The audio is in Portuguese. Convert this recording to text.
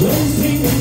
Dois em